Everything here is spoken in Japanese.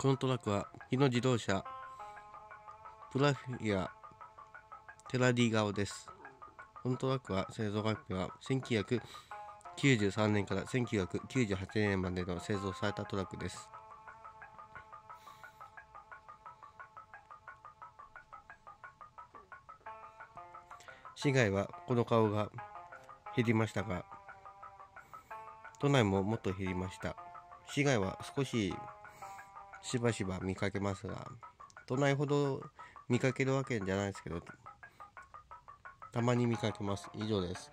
このトラックは日野自動車プラフィアテラディ側です。このトラックは製造学期は1993年から1998年までの製造されたトラックです。市外はこの顔が減りましたが、都内ももっと減りました。市外は少ししばしば見かけますが、都内ほど見かけるわけじゃないですけど、たまに見かけます。以上です。